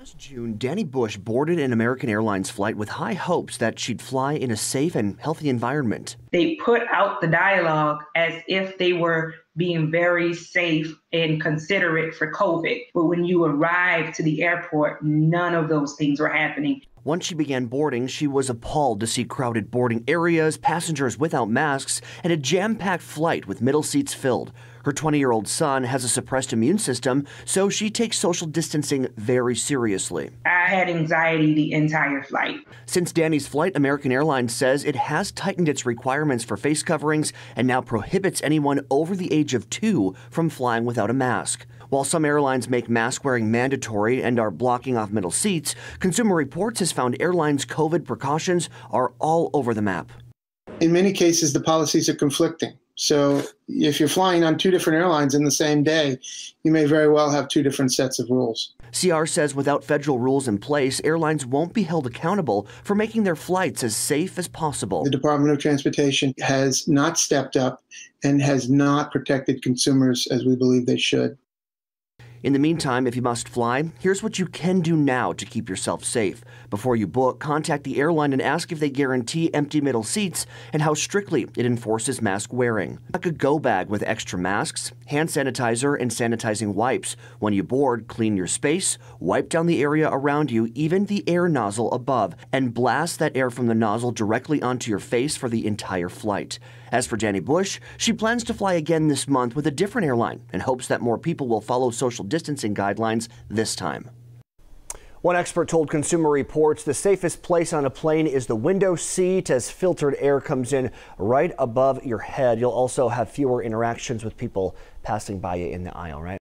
Last June, Danny Bush boarded an American Airlines flight with high hopes that she'd fly in a safe and healthy environment. They put out the dialogue as if they were being very safe and considerate for COVID. But when you arrived to the airport, none of those things were happening. Once she began boarding, she was appalled to see crowded boarding areas, passengers without masks, and a jam packed flight with middle seats filled. Her 20 year old son has a suppressed immune system, so she takes social distancing very seriously. Had anxiety the entire flight. Since Danny's flight, American Airlines says it has tightened its requirements for face coverings and now prohibits anyone over the age of two from flying without a mask. While some airlines make mask wearing mandatory and are blocking off middle seats, Consumer Reports has found airlines' COVID precautions are all over the map. In many cases, the policies are conflicting. So if you're flying on two different airlines in the same day, you may very well have two different sets of rules. CR says without federal rules in place, airlines won't be held accountable for making their flights as safe as possible. The Department of Transportation has not stepped up and has not protected consumers as we believe they should. In the meantime, if you must fly, here's what you can do now to keep yourself safe. Before you book, contact the airline and ask if they guarantee empty middle seats and how strictly it enforces mask wearing. Pack a go bag with extra masks, hand sanitizer, and sanitizing wipes. When you board, clean your space, wipe down the area around you, even the air nozzle above, and blast that air from the nozzle directly onto your face for the entire flight. As for Danny Bush, she plans to fly again this month with a different airline and hopes that more people will follow social distancing guidelines this time. One expert told Consumer Reports the safest place on a plane is the window seat as filtered air comes in right above your head. You'll also have fewer interactions with people passing by you in the aisle, right?